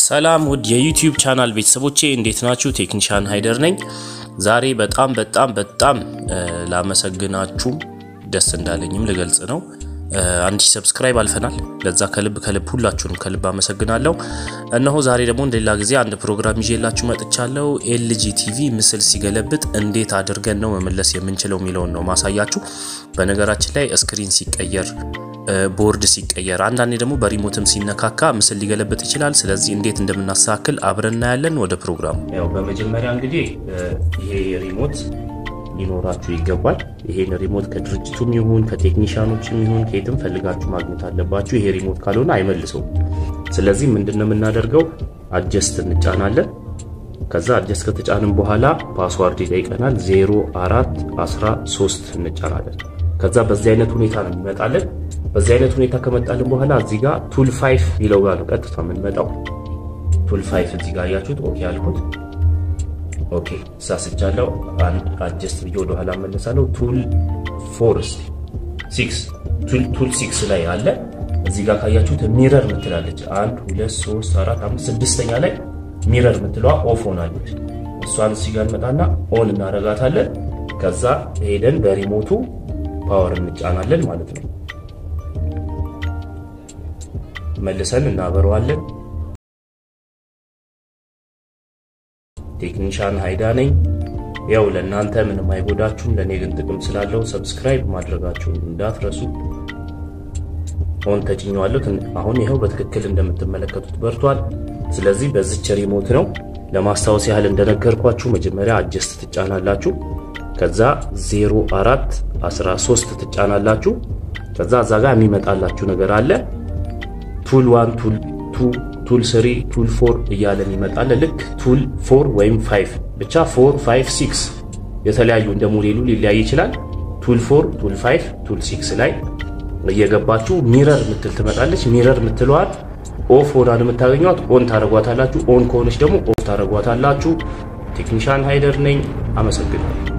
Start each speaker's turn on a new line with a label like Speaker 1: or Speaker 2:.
Speaker 1: ሰላም ውድ የ YouTube channel ቤተሰቦቼ እንዴት ናችሁ? ቴክኒሻን ሃይደር ነኝ። ዛሬ በጣም በጣም በጣም ላመሰግናችሁም ደስ እንዳለኝም ልገልጽ ነው። አንድ ሺህ subscribe አልፈናል። ለዛ ከልብ ከልብ ሁላችሁንም ከልብ አመሰግናለሁ። እነሆ ዛሬ ደግሞ እንደሌላ ጊዜ አንድ ፕሮግራም ይዤላችሁ መጥቻለሁ። LG TV ምስል ሲገለብጥ እንዴት አድርገን ነው መመለስ የምንችለው የሚለውን ነው ማሳያችሁ። በነገራችን ላይ screen ሲቀየር ቦርድ ሲቀየር አንዳንዴ ደግሞ በ remote ም ሲነካካ ምስል ሊገለብጥ ይችላል። ስለዚህ እንዴት እንደምናስተካክል አብረን እናያለን። ወደ ፕሮግራሙ። ያው በመጀመሪያ እንግዲህ ይሄ remote ሊኖራችሁ ይገባል። ይሄን remote ከድርጅቱም ይሁን ከቴክኒሻኖችም ይሁን ከየትም ፈልጋችሁ ማግኘት አለባችሁ። ይሄ remote ካልሆነ አይመልሰውም። ስለዚህ ምንድነው የምናደርገው? adjust እንጫናለን። ከዛ adjust ከተጫንም በኋላ password ይጠይቀናል። 04 13 እንጫናለን። ከዛ በዚህ አይነት ሁኔታ ነው የሚመጣልን። በዚህ አይነት ሁኔታ ከመጣልን በኋላ እዚህ ጋር tool five ሚለው ጋር ነው ቀጥታ የምንመጣው። tool five እዚህ ጋር አያችሁት። OK አልኩት። OK ሳስቻለው adjust ብዬ ወደ ኋላ መለሳለሁ። tool four six tool six ላይ አለ። እዚህ ጋር ካያችሁት mirror ምትላለች። አንድ ሁለት ሶስት አራት አምስት ስድስተኛ ላይ mirror ምትለዋ off ሆናለች። እሷን እዚህ ጋር እንመጣና on እናረጋታለን። ከዛ ሄደን በሪሞቱ power እንጫናለን ማለት ነው። መልሰን እናበረዋለን። ቴክኒሻን ሃይደር ነኝ። ያው ለእናንተ ምንም አይጎዳችሁም፣ ለእኔ ግን ጥቅም ስላለው subscribe ማድረጋችሁን እንዳትረሱ። on ተጭኘዋለሁ። አሁን ይኸው በትክክል እንደምትመለከቱት በርቷል። ስለዚህ በዚች ሪሞት ነው። ለማስታወስ ያህል እንደነገርኳችሁ መጀመሪያ adjust ትጫናላችሁ። ከዛ 04 13 ትጫናላችሁ። ከዛ እዛ ጋር የሚመጣላችሁ ነገር አለ tool 1 tool 2 tool 3 tool 4 እያለን ይመጣል። ልክ tool 4 ወይም 5 ብቻ 4 5 6 የተለያዩ እንደ ሞዴሉ ሊለያይ ይችላል። tool 4 tool 5 tool 6 ላይ እየገባችሁ mirror ምትል ትመጣለች። mirror ምትለዋን off ሆና የምታገኟት on ታደረጓታላችሁ። on ከሆነች ደግሞ off ታደረጓታላችሁ። ቴክኒሻን ሃይደር ነኝ። አመሰግናለሁ።